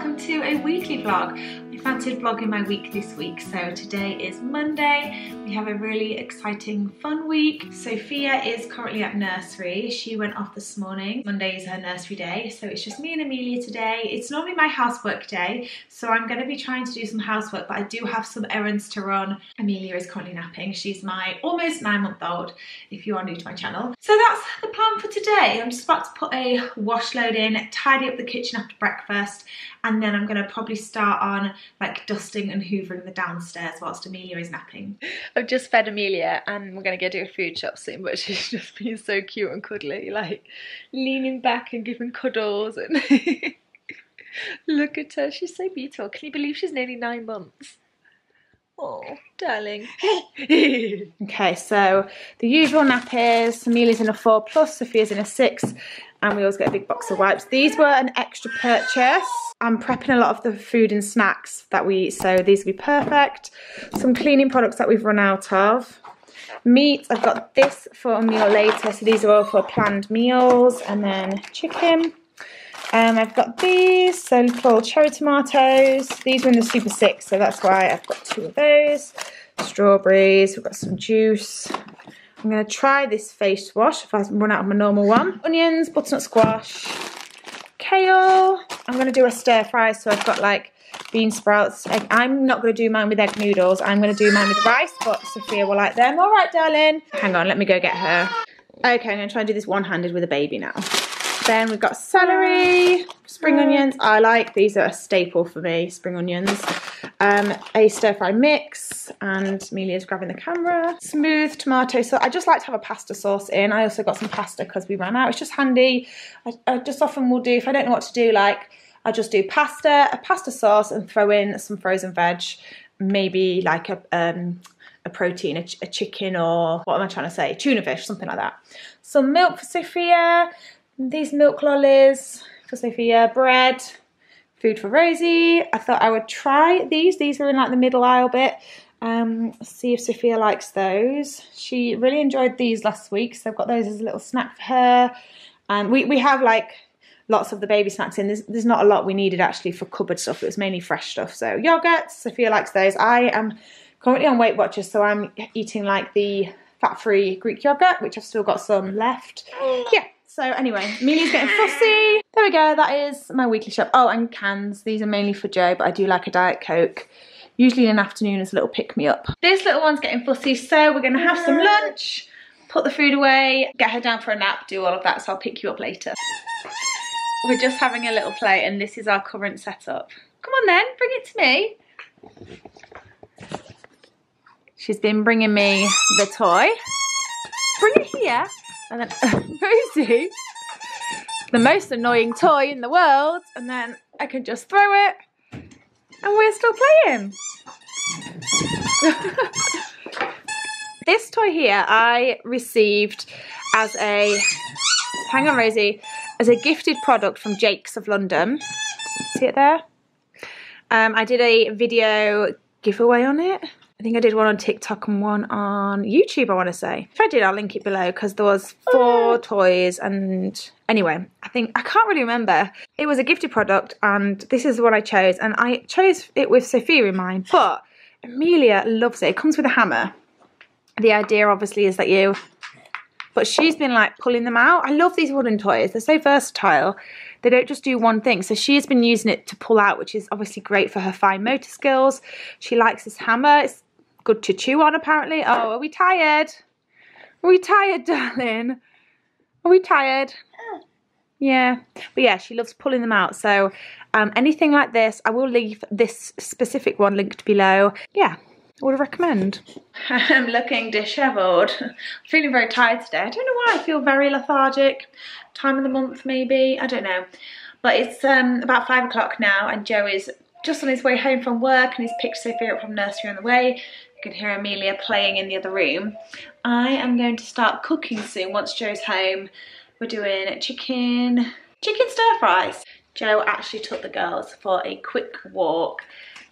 welcome to a weekly vlog. I fancied vlogging my week this week, so today is Monday. We have a really exciting, fun week. Sophia is currently at nursery. She went off this morning. Monday is her nursery day, so it's just me and Amelia today. It's normally my housework day, so I'm gonna be trying to do some housework, but I do have some errands to run. Amelia is currently napping. She's my almost nine month old, if you are new to my channel. So that's the plan for today. I'm just about to put a wash load in, tidy up the kitchen after breakfast and then I'm going to probably start on like dusting and hoovering the downstairs whilst Amelia is napping. I've just fed Amelia and we're going to go do a food shop soon but she's just being so cute and cuddly like leaning back and giving cuddles and look at her she's so beautiful can you believe she's nearly nine months Oh, darling. okay, so the usual nappies. Amelia's in a four plus, Sophia's in a six, and we always get a big box of wipes. These were an extra purchase. I'm prepping a lot of the food and snacks that we eat, so these will be perfect. Some cleaning products that we've run out of. Meat, I've got this for a meal later, so these are all for planned meals, and then chicken. Um, I've got these, so little cherry tomatoes. These were in the Super 6, so that's why I've got two of those. Strawberries, we've got some juice. I'm going to try this face wash if I run out of my normal one. Onions, butternut squash, kale. I'm going to do a stir fry, so I've got like bean sprouts. I'm not going to do mine with egg noodles. I'm going to do mine with rice, but Sophia will like them. All right, darling. Hang on, let me go get her. Okay, I'm going to try and do this one-handed with a baby now. Then we've got celery, spring onions. I like, these are a staple for me, spring onions. Um, a stir fry mix, and Amelia's grabbing the camera. Smooth tomato sauce. I just like to have a pasta sauce in. I also got some pasta because we ran out. It's just handy. I, I just often will do, if I don't know what to do, like, I just do pasta, a pasta sauce, and throw in some frozen veg, maybe like a, um, a protein, a, a, chicken or what am I trying to say? Tuna fish, something like that. Some milk for Sophia, these milk lollies for Sophia, bread, food for Rosie. I thought I would try these. These were in like the middle aisle bit. Um, see if Sophia likes those. She really enjoyed these last week, so I've got those as a little snack for her. And um, we, we have like lots of the baby snacks in. There's, there's not a lot we needed actually for cupboard stuff. It was mainly fresh stuff. So yogurts, Sophia likes those. I am currently on Weight Watchers, so I'm eating like the fat-free Greek yogurt, which I've still got some left. Yeah, so anyway, Amelia's getting fussy. There we go, that is my weekly shop. Oh, and cans. These are mainly for Joe, but I do like a Diet Coke. Usually in the afternoon as a little pick-me-up. This little one's getting fussy, so we're going to have some lunch, put the food away, get her down for a nap, do all of that, so I'll pick you up later. We're just having a little play, and this is our current setup. Come on then, bring it to me. She's been bringing me the toy. Bring it here. And then Rosie, the most annoying toy in the world. And then I can just throw it and we're still playing. this toy here I received as a, hang on Rosie, as a gifted product from Jake's of London. See it there? Um, I did a video giveaway on it. I think I did one on TikTok and one on YouTube, I want to say. If I did, I'll link it below because there was oh, four toys and anyway, I think, I can't really remember. It was a gifted product and this is what I chose and I chose it with Sophia in mind, but Amelia loves it. It comes with a hammer. The idea obviously is that you, but she's been like pulling them out. I love these wooden toys. They're so versatile. They don't just do one thing. So she has been using it to pull out, which is obviously great for her fine motor skills. She likes this hammer. It's good to chew on apparently. Oh, are we tired? Are we tired, darling? Are we tired? Yeah, but yeah, she loves pulling them out. So um, anything like this, I will leave this specific one linked below. Yeah, I would recommend. I'm looking dishevelled. feeling very tired today. I don't know why, I feel very lethargic. Time of the month maybe, I don't know. But it's um, about five o'clock now and Joe is just on his way home from work and he's picked Sophia up from nursery on the way. You can hear Amelia playing in the other room. I am going to start cooking soon once Joe's home. We're doing chicken, chicken stir fries. Joe actually took the girls for a quick walk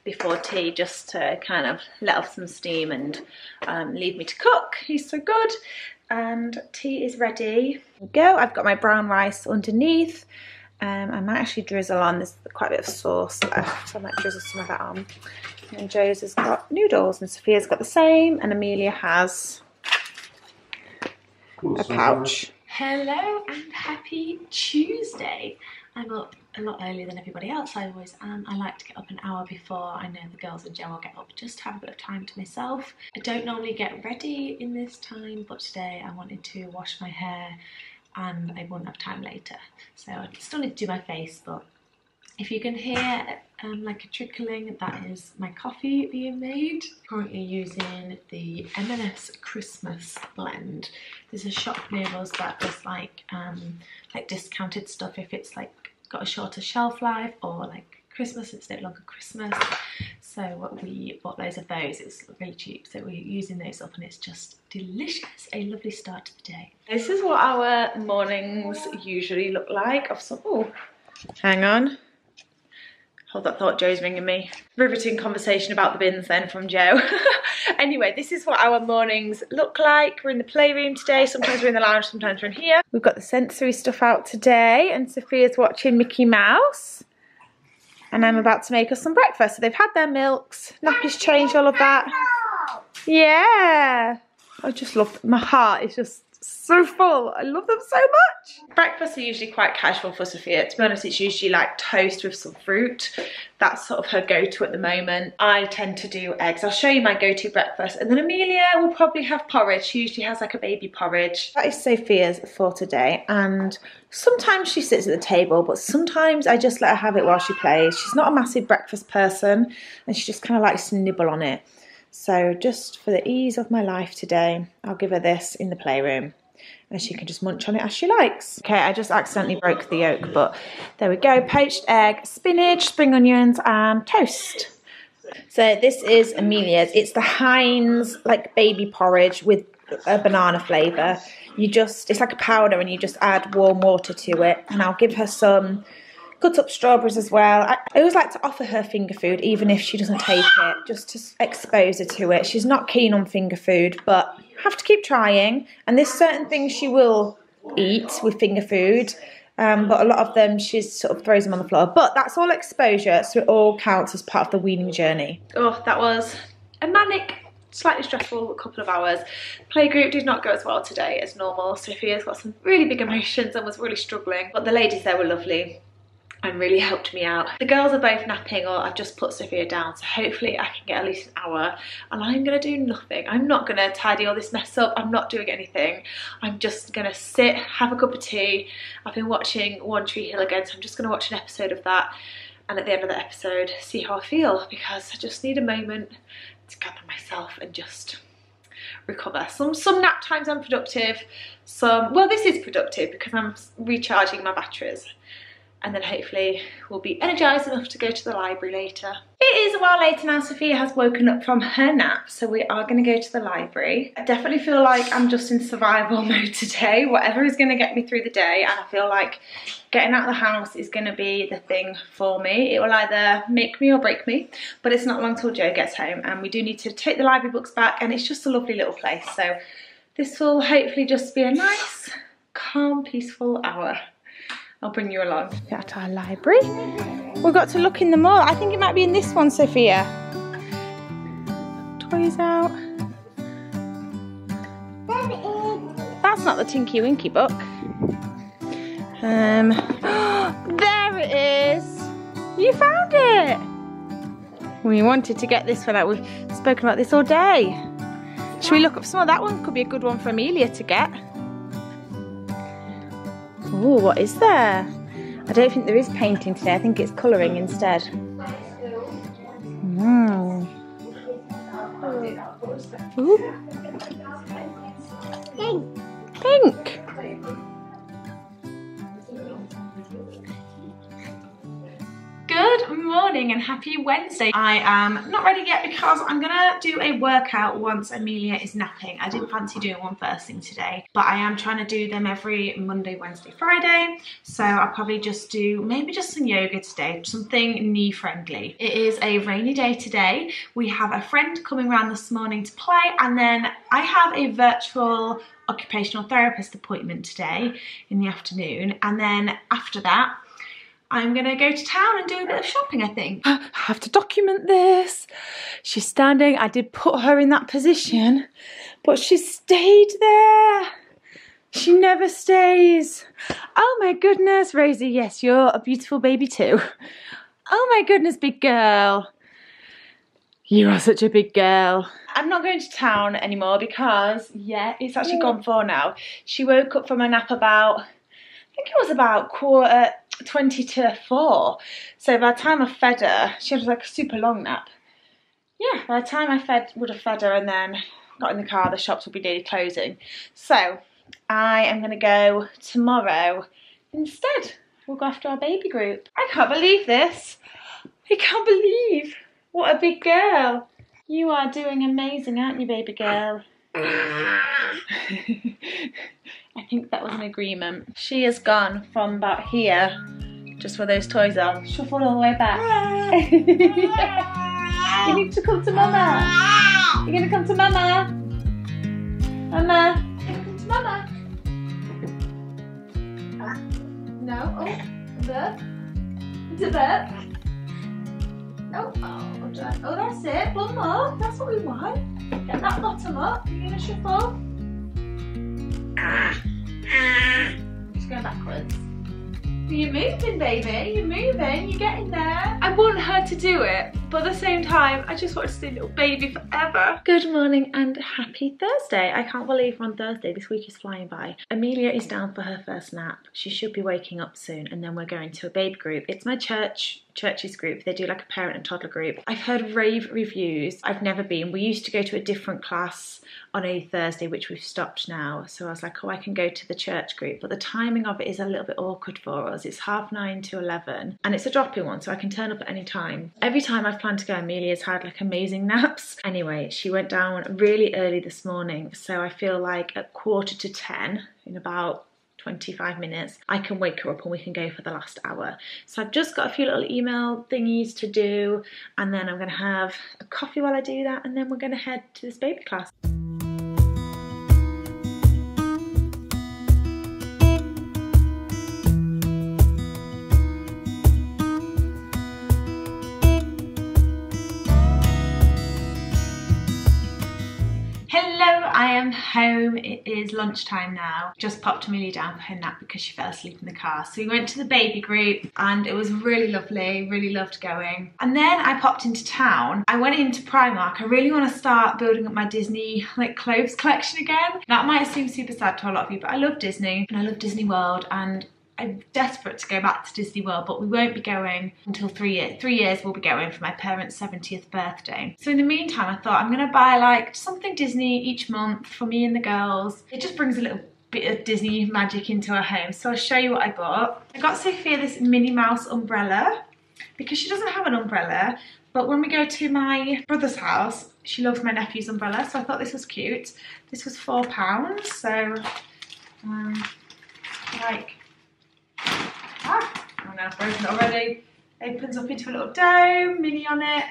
before tea just to kind of let off some steam and um, leave me to cook. He's so good. And tea is ready. go. I've got my brown rice underneath Um, I might actually drizzle on, there's quite a bit of sauce left, so I might drizzle some of that on. And Joe's has got noodles and Sophia's got the same and Amelia has a pouch. Hello and happy Tuesday. I'm up a lot earlier than everybody else. I always am. I like to get up an hour before I know the girls and Joe will get up just to have a bit of time to myself. I don't normally get ready in this time, but today I wanted to wash my hair and I won't have time later. So I still need to do my face, but if you can hear um, like a trickling, that is my coffee being made. Currently using the M&S Christmas blend. There's a shop near us that does like um, like discounted stuff if it's like got a shorter shelf life or like Christmas, it's no longer Christmas. So what we bought loads of those, it's really cheap. So we're using those up and it's just delicious. A lovely start to the day. This is what our mornings usually look like. Oh, hang on. Hold that thought, Joe's ringing me. Riveting conversation about the bins then from Joe. anyway, this is what our mornings look like. We're in the playroom today. Sometimes we're in the lounge, sometimes we're in here. We've got the sensory stuff out today and Sophia's watching Mickey Mouse. And I'm about to make us some breakfast. So they've had their milks, nappies changed, all of that. Yeah. I just love, my heart is just so full. I love them so much. Breakfasts are usually quite casual for Sophia. To be honest, it's usually like toast with some fruit. That's sort of her go-to at the moment. I tend to do eggs. I'll show you my go-to breakfast. And then Amelia will probably have porridge. She usually has like a baby porridge. That is Sophia's for today. And sometimes she sits at the table, but sometimes I just let her have it while she plays. She's not a massive breakfast person and she just kind of likes to nibble on it. So just for the ease of my life today, I'll give her this in the playroom and she can just munch on it as she likes. Okay, I just accidentally broke the yolk, but there we go. Poached egg, spinach, spring onions, and toast. So this is Amelia's. It's the Heinz like baby porridge with a banana flavour. You just, it's like a powder and you just add warm water to it. And I'll give her some cut up strawberries as well. I, I, always like to offer her finger food, even if she doesn't take it, just to expose her to it. She's not keen on finger food, but have to keep trying. And there's certain things she will eat with finger food. Um, but a lot of them she sort of throws them on the floor. But that's all exposure, so it all counts as part of the weaning journey. Oh, that was a manic slightly stressful couple of hours. Playgroup did not go as well today as normal. Sophia's got some really big emotions and was really struggling, but the ladies there were lovely and really helped me out. The girls are both napping or I've just put Sophia down so hopefully I can get at least an hour and I'm gonna do nothing. I'm not gonna tidy all this mess up, I'm not doing anything. I'm just gonna sit, have a cup of tea. I've been watching One Tree Hill again so I'm just gonna watch an episode of that and at the end of the episode see how I feel because I just need a moment to gather myself and just recover. Some some nap times I'm productive, some, well this is productive because I'm recharging my batteries and then hopefully we'll be energised enough to go to the library later. It is a while later now, Sophia has woken up from her nap, so we are going to go to the library. I definitely feel like I'm just in survival mode today, whatever is going to get me through the day, and I feel like getting out of the house is going to be the thing for me. It will either make me or break me, but it's not long till Joe gets home, and we do need to take the library books back, and it's just a lovely little place, so this will hopefully just be a nice, calm, peaceful hour. I'll bring you along. At our library. We've got to look in the mall. I think it might be in this one, Sophia. Toys out. That's not the Tinky Winky book. Um, there it is. You found it. We wanted to get this one out. We've spoken about this all day. Should we look up some of that one? Could be a good one for Amelia to get. Oh, what is there? I don't think there is painting today. I think it's colouring instead. Mm. Ooh. Morning and happy Wednesday. I am not ready yet because I'm gonna do a workout once Amelia is napping. I didn't fancy doing one first thing today, but I am trying to do them every Monday, Wednesday, Friday. So I'll probably just do maybe just some yoga today, something knee friendly. It is a rainy day today. We have a friend coming around this morning to play and then I have a virtual occupational therapist appointment today in the afternoon and then after that I'm gonna go to town and do a bit of shopping, I think. I have to document this. She's standing. I did put her in that position, but she stayed there. She never stays. Oh my goodness, Rosie, yes, you're a beautiful baby too. Oh my goodness, big girl. You are such a big girl. I'm not going to town anymore because, yeah, it's actually gone four now. She woke up from a nap about, I think it was about quarter 20 to 4. So by the time I fed her, she had like a super long nap. Yeah, by the time I fed, would have fed her and then got in the car, the shops will be nearly closing. So I am going to go tomorrow instead. We'll go after our baby group. I can't believe this. I can't believe. What a big girl. You are doing amazing, aren't you, baby girl? I think that was an agreement. She has gone from about here, just where those toys are, shuffled all the way back. you need to come to mama. You're gonna come to mama. Mama. You're gonna come to mama. No. Oh, burp. Burp. Oh, oh, oh dry- oh, that's it. One more. That's what we want. Get that bottom up. You're gonna shuffle. Just go backwards. You're moving, baby. You're moving. You're getting there. I want her to do it, but at the same time, I just want to see little baby forever. Good morning and happy Thursday. I can't believe on Thursday. This week is flying by. Amelia is down for her first nap. She should be waking up soon, and then we're going to a baby group. It's my church churches group. They do like a parent and toddler group. I've heard rave reviews. I've never been. We used to go to a different class on a Thursday, which we've stopped now. So I was like, oh, I can go to the church group. But the timing of it is a little bit awkward for us. It's half nine to 11 and it's a drop in one, so I can turn up at any time. Every time I've planned to go, Amelia's had like amazing naps. Anyway, she went down really early this morning. So I feel like at quarter to 10, in about 25 minutes, I can wake her up and we can go for the last hour. So I've just got a few little email thingies to do and then I'm to have a coffee while I do that and then we're to head to this baby class. Home. It is lunchtime now. Just popped Amelia down for her nap because she fell asleep in the car. So we went to the baby group and it was really lovely, really loved going. And then I popped into town. I went into Primark. I really want to start building up my Disney like clothes collection again. That might seem super sad to a lot of you, but I love Disney and I love Disney World and I'm desperate to go back to Disney World, but we won't be going until three years. Three years we'll be going for my parents' 70th birthday. So in the meantime, I thought I'm gonna buy like something Disney each month for me and the girls. It just brings a little bit of Disney magic into our home. So I'll show you what I got. I got Sophia this Minnie Mouse umbrella because she doesn't have an umbrella. But when we go to my brother's house, she loves my nephew's umbrella. So I thought this was cute. This was four pounds. So um, like I've broken already. Opens up into a little dome, Minnie on it.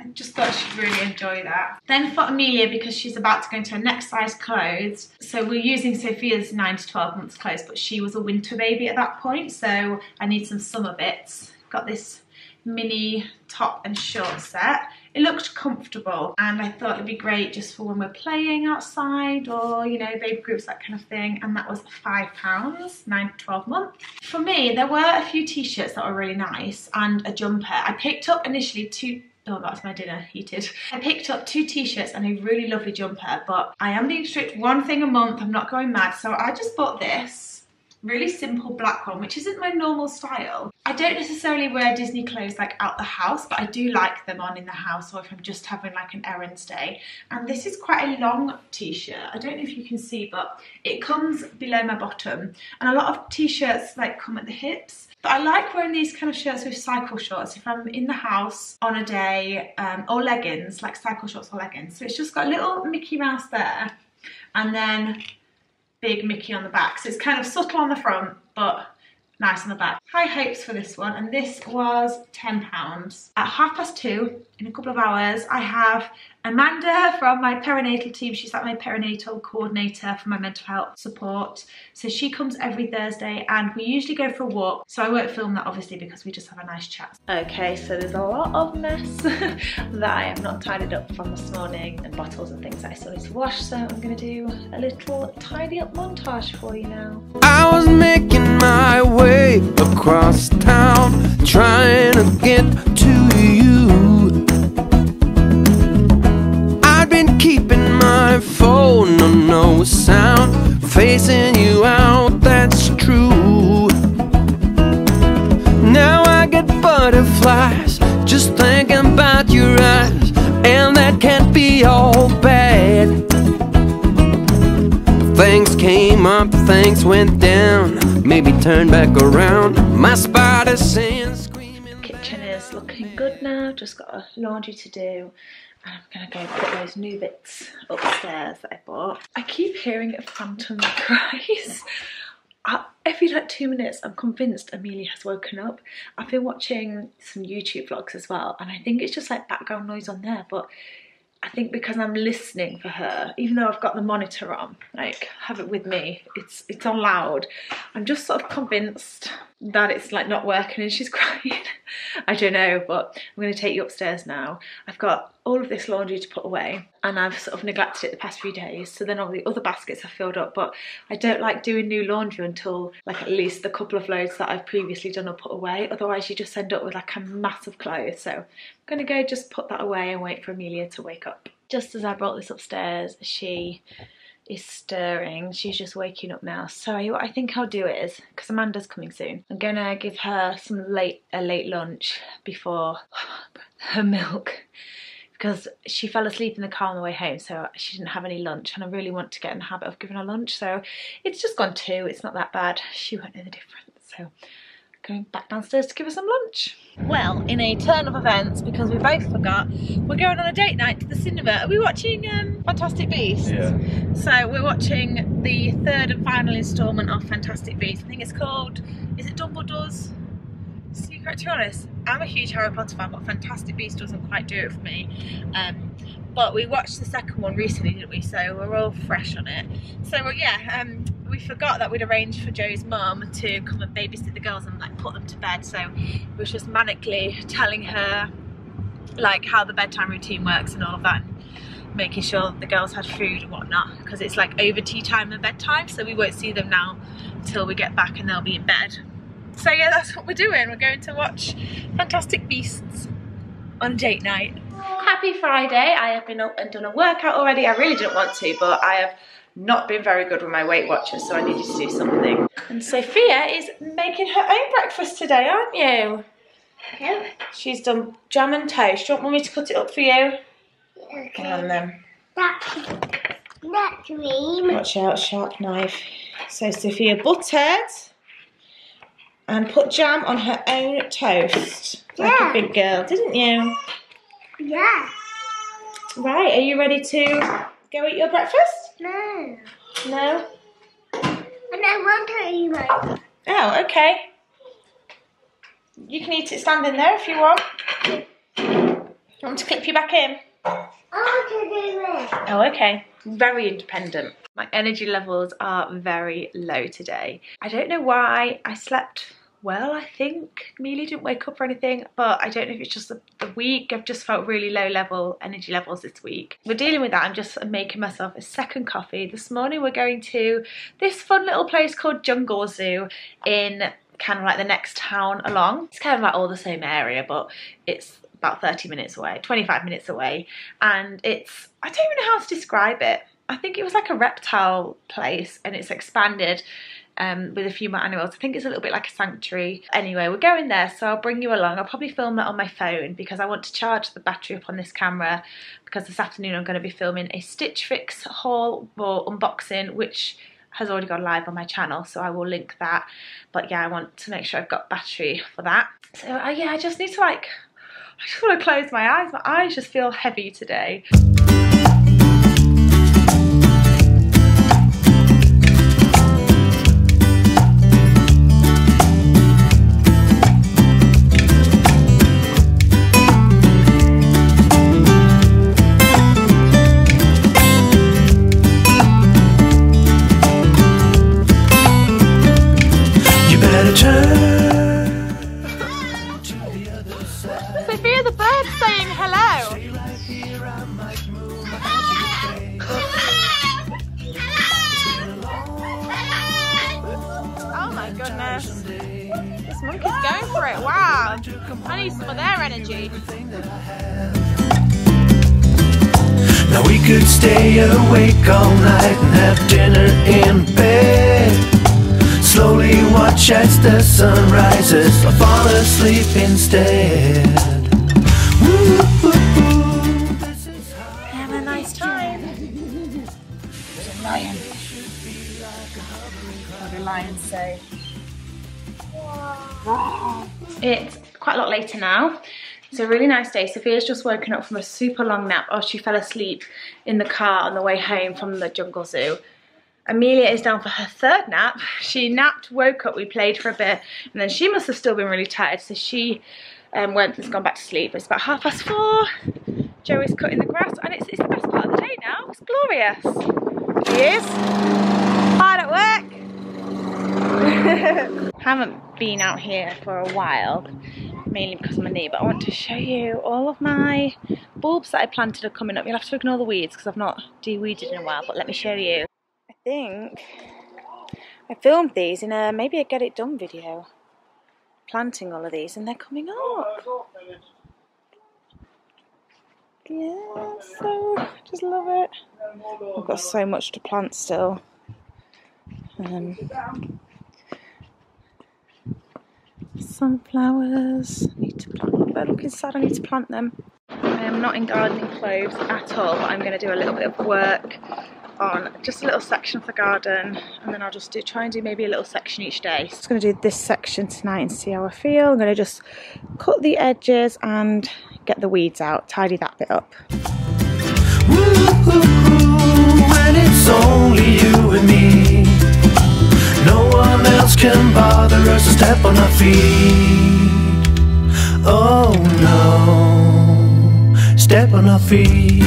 I just thought she'd really enjoy that. Then for Amelia, because she's about to go into her next size clothes, so we're using Sophia's 9 to 12 months clothes, but she was a winter baby at that point, so I need some summer bits. Got this Minnie top and short set. It looked comfortable and I thought it'd be great just for when we're playing outside or, you know, baby groups, that kind of thing. And that was £5, 9 to 12 months. For me, there were a few t-shirts that were really nice and a jumper. I picked up initially two Oh, that's my dinner heated. I picked up two t-shirts and a really lovely jumper, but I am being strict one thing a month. I'm not going mad. So I just bought this really simple black one, which isn't my normal style. I don't necessarily wear Disney clothes like out the house, but I do like them on in the house or if I'm just having like an errands day. And this is quite a long t-shirt. I don't know if you can see, but it comes below my bottom. And a lot of t-shirts like come at the hips. But I like wearing these kind of shirts with cycle shorts if I'm in the house on a day, um, or leggings, like cycle shorts or leggings. So it's just got a little Mickey Mouse there. And then big Mickey on the back. So it's kind of subtle on the front, but nice on the back. High hopes for this one, and this was £10. At half past two, in a couple of hours, I have Amanda from my perinatal team. She's like my perinatal coordinator for my mental health support. So she comes every Thursday and we usually go for a walk. So I won't film that obviously because we just have a nice chat. Okay, so there's a lot of mess that I have not tidied up from this morning and bottles and things that I still need to wash. So I'm gonna do a little tidy up montage for you now. I was making my way across town trying to get to you keeping my phone on no sound Facing you out, that's true. Now I get butterflies Just thinking about your eyes And that can't be all bad. Things came up, things went down Maybe turn back around. My spider sense Kitchen is looking good now Just got a laundry to do and I'm gonna go put those new bits upstairs that I bought. I keep hearing a phantom cries. I, every like two minutes I'm convinced Amelia has woken up. I've been watching some YouTube vlogs as well and I think it's just like background noise on there but I think because I'm listening for her, even though I've got the monitor on, like have it with me, it's it's on loud. I'm just sort of convinced that it's like not working and she's crying. I don't know, but I'm going to take you upstairs now. I've got all of this laundry to put away and I've sort of neglected it the past few days. So then all the other baskets are filled up, but I don't like doing new laundry until like at least the couple of loads that I've previously done are put away. Otherwise you just end up with like a mass of clothes. So I'm going to go just put that away and wait for Amelia to wake up. Just as I brought this upstairs, she is stirring. She's just waking up now. So what I think I'll do is, because Amanda's coming soon, I'm gonna give her some late a late lunch before her milk because she fell asleep in the car on the way home so she didn't have any lunch and I really want to get in the habit of giving her lunch. So it's just gone two. It's not that bad. She won't know the difference. So going back downstairs to give us some lunch. Well, in a turn of events, because we both forgot, we're going on a date night to the cinema. Are we watching um, Fantastic Beasts? Yeah. So we're watching the third and final instalment of Fantastic Beasts. I think it's called, is it Dumbledore's Secret? To be honest, I'm a huge Harry Potter fan, but Fantastic Beasts doesn't quite do it for me. Um, but we watched the second one recently, didn't we? So we're all fresh on it. So well, yeah, um, we forgot that we'd arranged for Joe's mum to come and babysit the girls and like put them to bed. So we was just manically telling her like how the bedtime routine works and all of that. And making sure the girls had food and whatnot because it's like over tea time and bedtime so we won't see them now until we get back and they'll be in bed so yeah that's what we're doing we're going to watch Fantastic Beasts on date night happy Friday I have been up and done a workout already I really didn't want to but I have not been very good with my Weight Watchers, so I needed to do something. And Sophia is making her own breakfast today, aren't you? Yeah. She's done jam and toast. Do you want me to cut it up for you? Okay. Hang on then. That, that dream. Watch out, sharp knife. So Sophia buttered and put jam on her own toast. Yeah. Like a big girl, didn't you? Yeah. Right, are you ready to go eat your breakfast? No. No? And I want to eat my. Oh, okay. You can eat it standing there if you want. You want me to clip you back in? I want to do this. Oh, okay. Very independent. My energy levels are very low today. I don't know why. I slept well, I think. Amelia didn't wake up or anything, but I don't know if it's just the, the week. I've just felt really low level energy levels this week. We're dealing with that. I'm just making myself a second coffee. This morning we're going to this fun little place called Jungle Zoo in kind of like the next town along. It's kind of like all the same area, but it's about 30 minutes away, 25 minutes away. And it's, I don't even know how to describe it. I think it was like a reptile place and it's expanded um, with a few more animals. I think it's a little bit like a sanctuary. Anyway, we're going there, so I'll bring you along. I'll probably film that on my phone because I want to charge the battery up on this camera because this afternoon I'm going to be filming a Stitch Fix haul or unboxing, which has already gone live on my channel, so I will link that. But yeah, I want to make sure I've got battery for that. So uh, yeah, I just need to like, I just want to close my eyes. My eyes just feel heavy today. Oh my goodness. This monkey's going for it. Wow. I need some of their energy. Now we could stay awake all night and have dinner in bed. Slowly watch as the sun rises or fall asleep instead. It's quite a lot later now. It's a really nice day. Sophia's just woken up from a super long nap or she fell asleep in the car on the way home from the jungle zoo. Amelia is down for her third nap. She napped, woke up, we played for a bit, and then she must have still been really tired, so she um, went and's gone back to sleep. It's about half past four. Joe is cutting the grass, and it's, it's the best part of the day now. It's glorious. He is hard at work. haven't been out here for a while, mainly because of my knee, but I want to show you all of my bulbs that I planted are coming up. You'll have to ignore the weeds because I've not de-weeded in a while, but let me show you. I think I filmed these in a maybe a get it done video, planting all of these, and they're coming up. Yeah, so I just love it. I've got so much to plant still. Um, sunflowers. Need to plant. They're looking sad. I need to plant them. I am not in gardening clothes at all, but I'm going to do a little bit of work on just a little section of the garden, and then I'll just do try and do maybe a little section each day. Just going to do this section tonight and see how I feel. I'm going to just cut the edges and get the weeds out, tidy that bit up. It's else can bother us to step on our feet. Oh no, step on our feet.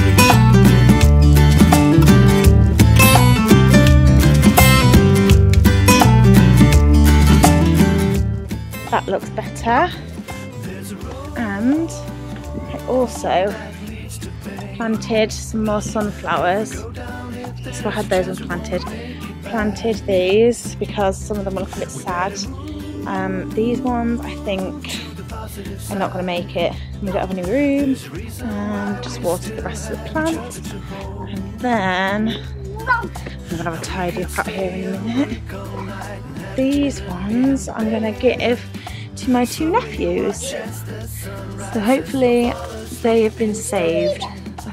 That looks better. And I also planted some more sunflowers. So I had those ones planted. Planted these because some of them look a bit sad. Um, these ones I think are not going to make it. We don't have any room. Um, just watered the rest of the plant. And then I'm going to have a tidy up out here in a minute. These ones I'm going to give to my two nephews. So hopefully they have been saved.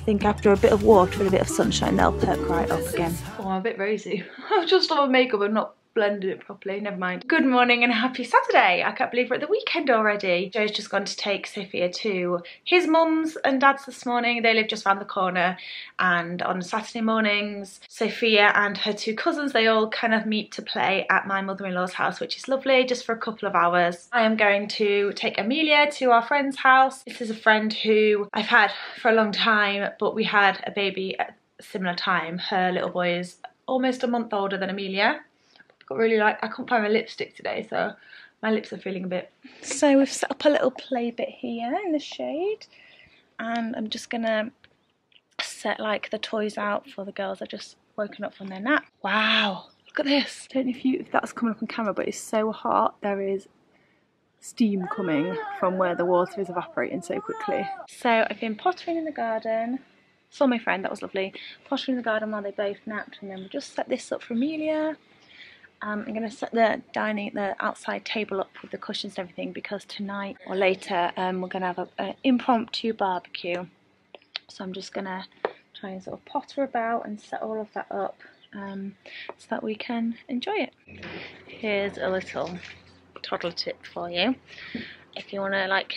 I think after a bit of water and a bit of sunshine they'll perk right up again. Oh, I'm a bit rosy. I've just done my makeup and not blended it properly. Never mind. Good morning and happy Saturday. I can't believe we're at the weekend already. Joe's just gone to take Sophia to his mum's and dad's this morning. They live just around the corner. And on Saturday mornings, Sophia and her two cousins, they all kind of meet to play at my mother-in-law's house, which is lovely, just for a couple of hours. I am going to take Amelia to our friend's house. This is a friend who I've had for a long time, but we had a baby at a similar time. Her little boy is almost a month older than Amelia got really like I can't find my lipstick today, so my lips are feeling a bit. So we've set up a little play bit here in the shade, and I'm just gonna set like the toys out for the girls. I've just woken up from their nap. Wow, look at this! don't know if you if that's coming up on camera, but it's so hot. There is steam coming from where the water is evaporating so quickly. So I've been pottering in the garden. Saw my friend, that was lovely. Pottering in the garden while they both napped, and then we'll just set this up for Amelia. Um, I'm going to set the dining, the outside table up with the cushions and everything because tonight or later um, we're going to have an impromptu barbecue. So I'm just going to try and sort of potter about and set all of that up um, so that we can enjoy it. Here's a little toddler tip for you. If you want to like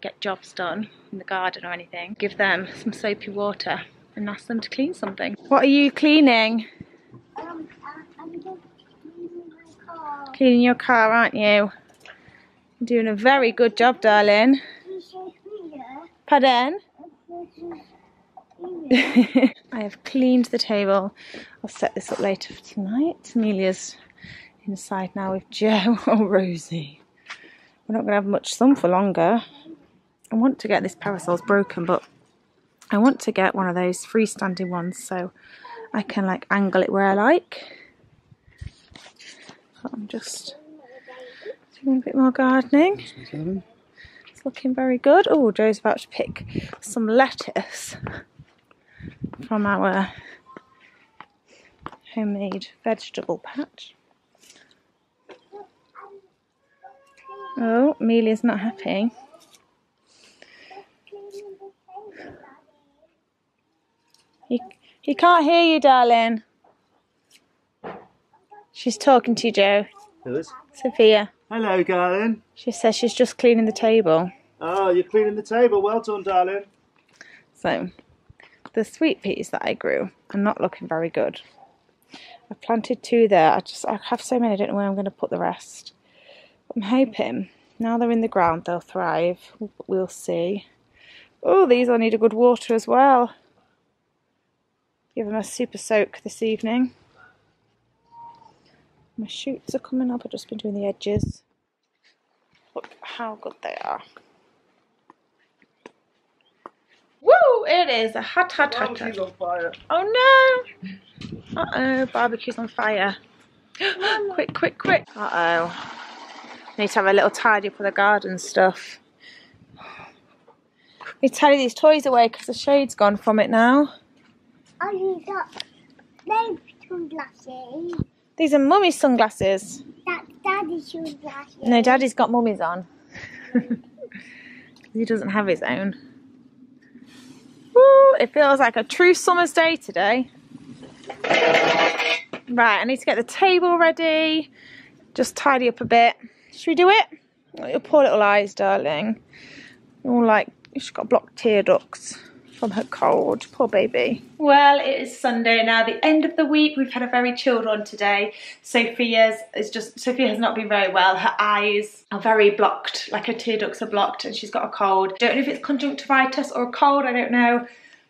get jobs done in the garden or anything, give them some soapy water and ask them to clean something. What are you cleaning? Um, I- I'm just cleaning my car. Cleaning your car, aren't you? You're doing a very good job, darling. Pardon? I have cleaned the table. I'll set this up later for tonight. Amelia's inside now with Joe. or Rosie. We're not going to have much sun for longer. I want to get this parasol's broken, but I want to get one of those freestanding ones so I can like angle it where I like. I'm just doing a bit more gardening. It's looking very good. Oh, Joe's about to pick some lettuce from our homemade vegetable patch. Oh, Amelia's not happy. He, he can't hear you, darling. She's talking to you, Joe. Who is? Sophia. Hello, darling. She says she's just cleaning the table. Oh, you're cleaning the table. Well done, darling. So, the sweet peas that I grew are not looking very good. I've planted two there. I just I have so many. I don't know where I'm going to put the rest. I'm hoping now they're in the ground they'll thrive. We'll see. Oh, these all need a good water as well. Give them a super soak this evening. My shoots are coming up. I've just been doing the edges. Look how good they are. Woo! It is a hot, hot, hot, hot. on fire. Oh no! Uh oh, barbecue's on fire. quick, quick, quick. Uh oh. Need to have a little tidy up of the garden stuff. Need to tidy these toys away because the shade's gone from it now. Oh, you got baby sunglasses. These are mummy's sunglasses. That's daddy's sunglasses. No, daddy's got mummy's on. he doesn't have his own. Woo, it feels like a true summer's day today. Right, I need to get the table ready. Just tidy up a bit. Should we do it? Your poor little eyes, darling. All like, she's got blocked tear ducts from her cold. Poor baby. Well, it is Sunday now, the end of the week. We've had a very chilled one today. Sophia's is just, Sophia has not been very well. Her eyes are very blocked, like her tear ducts are blocked and she's got a cold. Don't know if it's conjunctivitis or a cold, I don't know.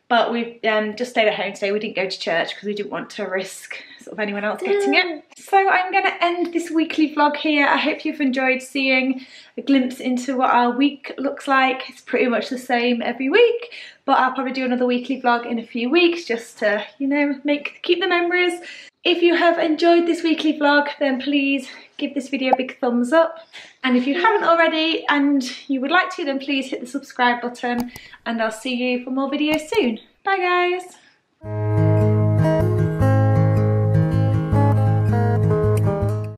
But we've um, just stayed at home today. We didn't go to church because we didn't want to risk sort of anyone else getting it. So I'm going to end this weekly vlog here. I hope you've enjoyed seeing a glimpse into what our week looks like. It's pretty much the same every week, but I'll probably do another weekly vlog in a few weeks just to, you know, make keep the memories. If you have enjoyed this weekly vlog, then please give this video a big thumbs up. And if you haven't already and you would like to, then please hit the subscribe button and I'll see you for more videos soon. Bye guys.